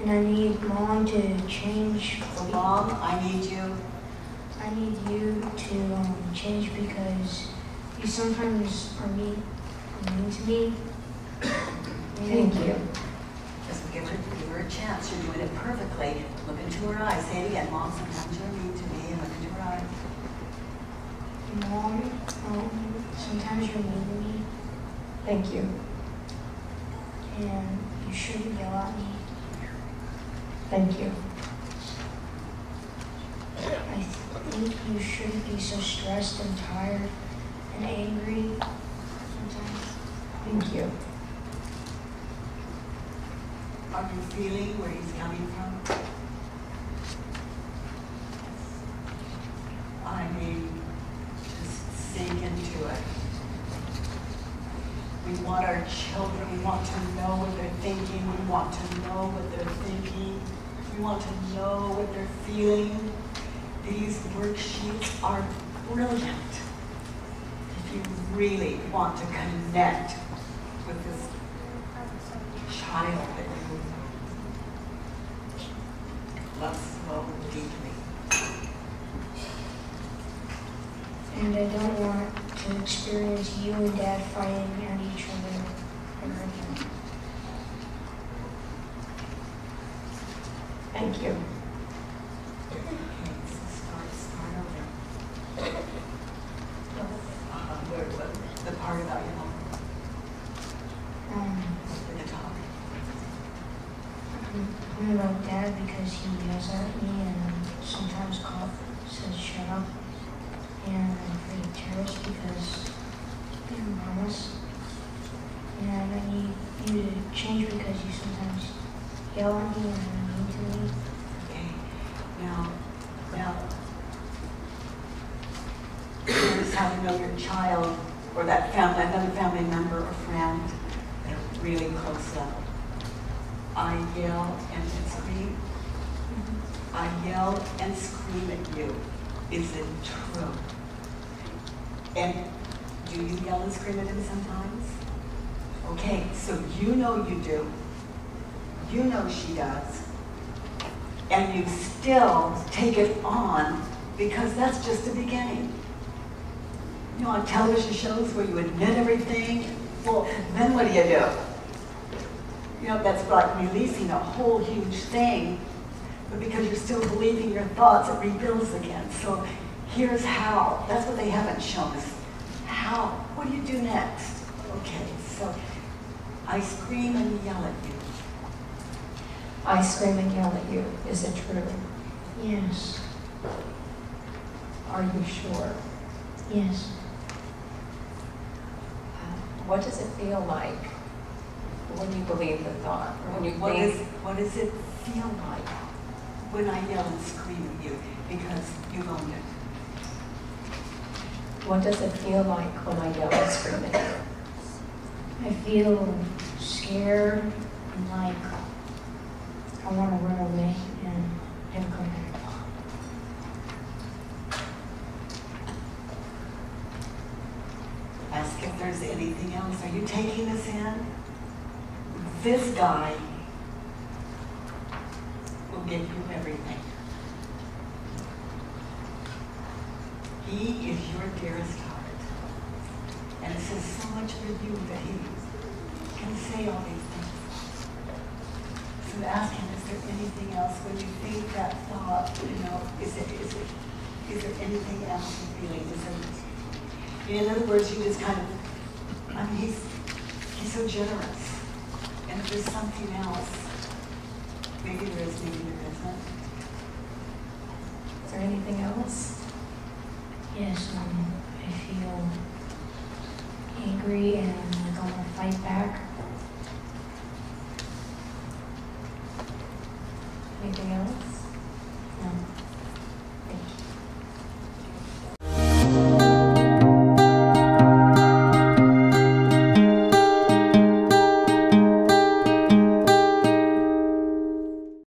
And I need mom to change. So mom, I need you. I need you to um, change because you sometimes are mean, mean to me. Thank you. Just give her, give her a chance. You're doing it perfectly. Look into her eyes. Say it again. Mom, sometimes you're mean to me. And look into her eyes. Mom, um, sometimes you're mean to me Thank you. and you shouldn't yell at me. Thank you. I think you shouldn't be so stressed and tired and angry sometimes. Thank you. Are you feeling where he's coming from? I mean, just sink into it. We want our children, we want to know what they're thinking, we want to know what they're thinking, we want to know what they're feeling. These worksheets are brilliant. If you really want to connect with this child that you love so deeply. And I don't want to experience you and dad fighting at each other ever again. Thank you. Okay, so start, start over. Uh, where, what, the part about Um, the I'm about dad because he yells at me and sometimes says shut up. And I'm because. And I need you to change because you sometimes yell at me and me. Okay, now, now, notice how you know your child or that family, another family member or friend at a really close level. I yell and scream. I yell and scream at you. Is it true? And do you yell and scream at him sometimes? Okay, so you know you do. You know she does and you still take it on because that's just the beginning. You know, on television shows where you admit everything, well, then what do you do? You know, that's like releasing a whole huge thing, but because you're still believing your thoughts, it rebuilds again. So here's how. That's what they haven't shown us. How? What do you do next? Okay, so I scream and yell at you. I scream and yell at you. Is it true? Yes, Are you sure? yes. Uh, what does it feel like when you believe the thought? When you What is, what does it feel like when I yell and scream at you because you've owned it? what does it feel like when I yell and scream at you? I feel scared and like I want to run away and never come back. Ask if there's anything else. Are you taking this in? This guy will give you everything. He is your dearest heart. And it says so much for you that he can say all these things. So ask him, is there anything else when you think that thought, you know, is it, is it, is there anything else you're feeling? There, in other words, you just kind of, I mean, he's, he's so generous. And if there's something else, maybe there is, maybe there isn't. Is there anything else? Yes, um, Anything else?